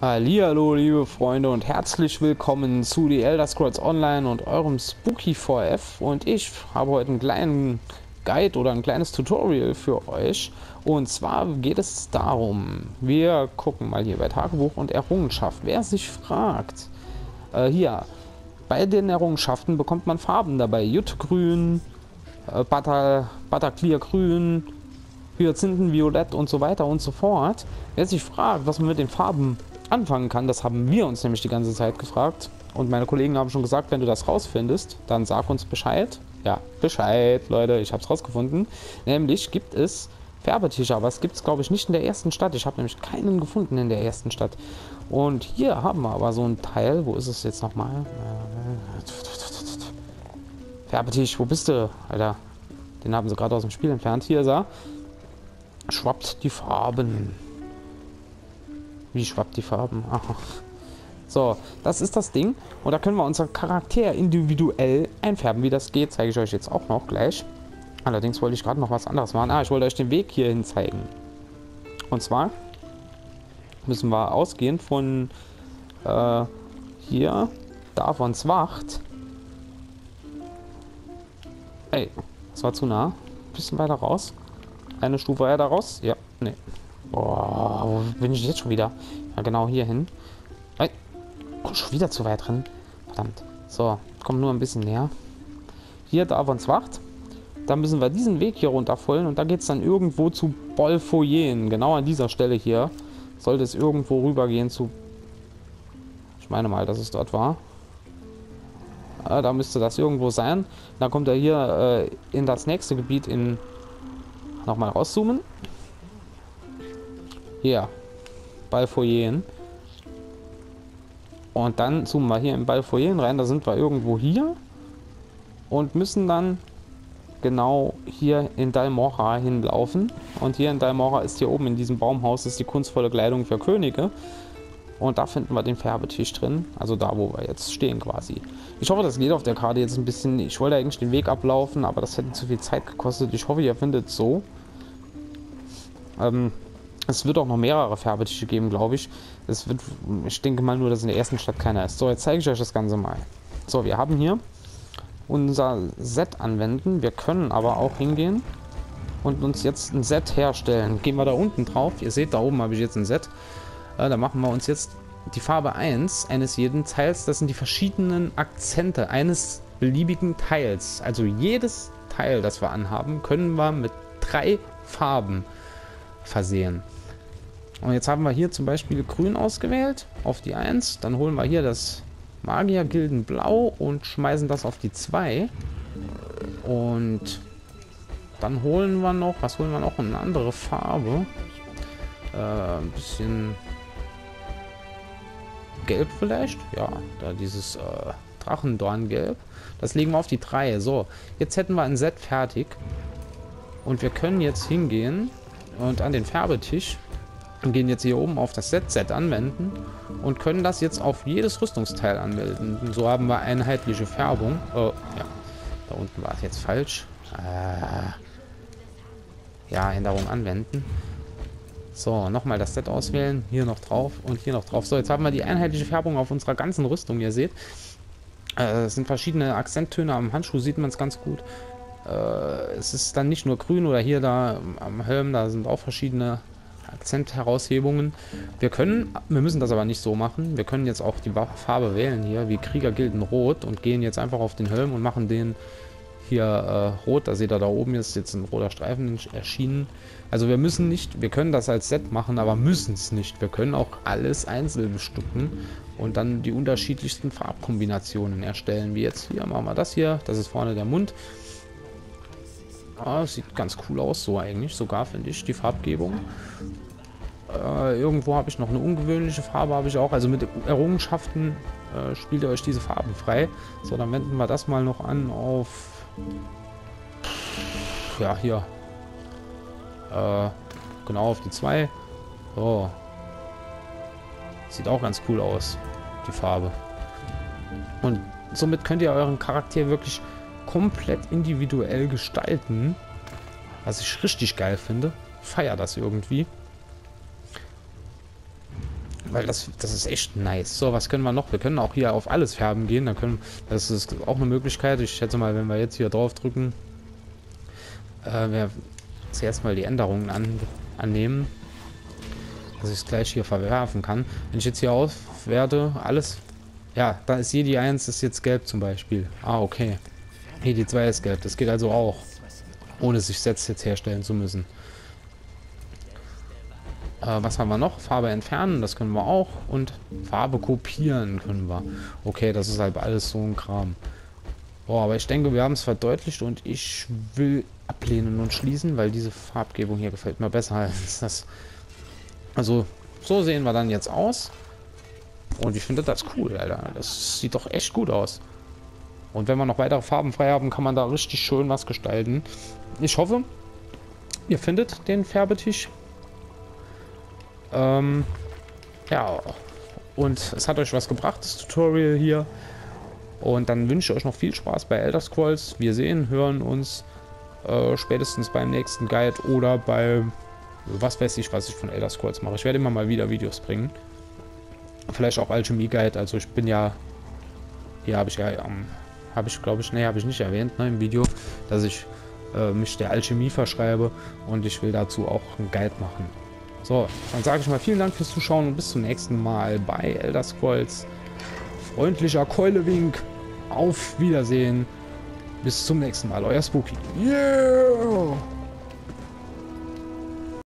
Hallo, liebe Freunde und herzlich willkommen zu The Elder Scrolls Online und eurem Spooky 4F und ich habe heute einen kleinen Guide oder ein kleines Tutorial für euch. Und zwar geht es darum, wir gucken mal hier bei Tagebuch und Errungenschaft, wer sich fragt, äh, hier, bei den Errungenschaften bekommt man Farben dabei, Juttgrün, äh, Butter, Butterclear Grün, Hyazinthen, Violett und so weiter und so fort. Wer sich fragt, was man mit den Farben anfangen kann. Das haben wir uns nämlich die ganze Zeit gefragt. Und meine Kollegen haben schon gesagt, wenn du das rausfindest, dann sag uns Bescheid. Ja, Bescheid, Leute, ich habe es rausgefunden. Nämlich gibt es Färbetische, aber es gibt es, glaube ich, nicht in der ersten Stadt. Ich habe nämlich keinen gefunden in der ersten Stadt. Und hier haben wir aber so ein Teil. Wo ist es jetzt nochmal? Färbetisch, wo bist du, Alter? Den haben sie gerade aus dem Spiel entfernt. Hier ist er. Schwappt die Farben. Wie schwappt die Farben? Aha. So, das ist das Ding. Und da können wir unser Charakter individuell einfärben. Wie das geht, zeige ich euch jetzt auch noch gleich. Allerdings wollte ich gerade noch was anderes machen. Ah, ich wollte euch den Weg hierhin zeigen. Und zwar müssen wir ausgehen von äh, hier, Davons Wacht. Ey, das war zu nah. Bisschen weiter raus. Eine Stufe weiter raus. Ja, nee. Boah, wo bin ich jetzt schon wieder? Ja, genau hier hin. Oh, schon wieder zu weit drin. Verdammt. So, kommt nur ein bisschen näher. Hier, da uns wacht. Da müssen wir diesen Weg hier runterfolgen und da geht es dann irgendwo zu Bolfoyen. Genau an dieser Stelle hier sollte es irgendwo rübergehen zu... Ich meine mal, dass es dort war. Ja, da müsste das irgendwo sein. Da kommt er hier äh, in das nächste Gebiet in... Nochmal rauszoomen. Hier. Balfoyen. Und dann zoomen wir hier in Balfoyen rein. Da sind wir irgendwo hier. Und müssen dann genau hier in Dalmora hinlaufen. Und hier in Dalmora ist hier oben in diesem Baumhaus ist die kunstvolle Kleidung für Könige. Und da finden wir den Färbetisch drin. Also da, wo wir jetzt stehen quasi. Ich hoffe, das geht auf der Karte jetzt ein bisschen. Ich wollte eigentlich den Weg ablaufen, aber das hätte zu viel Zeit gekostet. Ich hoffe, ihr findet es so. Ähm, es wird auch noch mehrere Färbetische geben, glaube ich. Es wird, ich denke mal nur, dass in der ersten Stadt keiner ist. So, jetzt zeige ich euch das Ganze mal. So, wir haben hier unser Set anwenden. Wir können aber auch hingehen und uns jetzt ein Set herstellen. Gehen wir da unten drauf. Ihr seht, da oben habe ich jetzt ein Set. Äh, da machen wir uns jetzt die Farbe 1 eines jeden Teils. Das sind die verschiedenen Akzente eines beliebigen Teils. Also jedes Teil, das wir anhaben, können wir mit drei Farben versehen. Und jetzt haben wir hier zum Beispiel grün ausgewählt auf die 1. Dann holen wir hier das Magiergilden blau und schmeißen das auf die 2. Und dann holen wir noch, was holen wir noch? Eine andere Farbe. Äh, ein bisschen gelb vielleicht. Ja, da dieses äh, Drachendorngelb. Das legen wir auf die 3. So, jetzt hätten wir ein Set fertig. Und wir können jetzt hingehen und an den Färbetisch und gehen jetzt hier oben auf das Set-Set anwenden und können das jetzt auf jedes Rüstungsteil anmelden. So haben wir einheitliche Färbung. Oh, ja. Da unten war es jetzt falsch. Äh, ja, Änderung anwenden. So, nochmal das Set auswählen. Hier noch drauf und hier noch drauf. So, jetzt haben wir die einheitliche Färbung auf unserer ganzen Rüstung. Ihr seht, äh, es sind verschiedene Akzenttöne. Am Handschuh sieht man es ganz gut. Äh, es ist dann nicht nur grün oder hier da am Helm, da sind auch verschiedene Akzentherausgebungen. Wir können, wir müssen das aber nicht so machen. Wir können jetzt auch die Farbe wählen hier, wie Kriegergilden Rot und gehen jetzt einfach auf den Helm und machen den hier äh, rot. Da seht ihr da oben ist jetzt ein roter Streifen erschienen. Also wir müssen nicht, wir können das als Set machen, aber müssen es nicht. Wir können auch alles einzeln bestücken und dann die unterschiedlichsten Farbkombinationen erstellen. Wie jetzt hier machen wir das hier. Das ist vorne der Mund. Ah, sieht ganz cool aus, so eigentlich sogar, finde ich, die Farbgebung. Äh, irgendwo habe ich noch eine ungewöhnliche Farbe, habe ich auch. Also mit Errungenschaften äh, spielt ihr euch diese Farben frei. So, dann wenden wir das mal noch an auf... Ja, hier. Äh, genau auf die 2. So. Sieht auch ganz cool aus, die Farbe. Und somit könnt ihr euren Charakter wirklich komplett individuell gestalten. Was ich richtig geil finde. Feier das irgendwie. Weil das, das ist echt nice. So, was können wir noch? Wir können auch hier auf alles färben gehen. Da können, das ist auch eine Möglichkeit. Ich schätze mal, wenn wir jetzt hier drauf drücken, äh, wir zuerst mal die Änderungen an, annehmen, dass ich es gleich hier verwerfen kann. Wenn ich jetzt hier auswerte, alles, ja, da ist Jedi 1 ist jetzt gelb zum Beispiel. Ah, okay. Jedi 2 ist gelb. Das geht also auch, ohne sich Sets jetzt herstellen zu müssen. Äh, was haben wir noch? Farbe entfernen, das können wir auch. Und Farbe kopieren können wir. Okay, das ist halt alles so ein Kram. Boah, aber ich denke, wir haben es verdeutlicht und ich will ablehnen und schließen, weil diese Farbgebung hier gefällt mir besser als das. Also, so sehen wir dann jetzt aus. Und ich finde das cool, Alter. Das sieht doch echt gut aus. Und wenn wir noch weitere Farben frei haben, kann man da richtig schön was gestalten. Ich hoffe, ihr findet den Färbetisch ähm, ja, und es hat euch was gebracht, das Tutorial hier. Und dann wünsche ich euch noch viel Spaß bei Elder Scrolls. Wir sehen, hören uns äh, spätestens beim nächsten Guide oder bei was weiß ich, was ich von Elder Scrolls mache. Ich werde immer mal wieder Videos bringen. Vielleicht auch Alchemie Guide. Also ich bin ja, hier habe ich ja, ähm, habe ich glaube ich, nee, habe ich nicht erwähnt ne, im Video, dass ich äh, mich der Alchemie verschreibe und ich will dazu auch einen Guide machen. So, dann sage ich mal vielen Dank fürs Zuschauen und bis zum nächsten Mal bei Elder Scrolls. Freundlicher Keulewink. Auf Wiedersehen. Bis zum nächsten Mal. Euer Spooky. Yeah!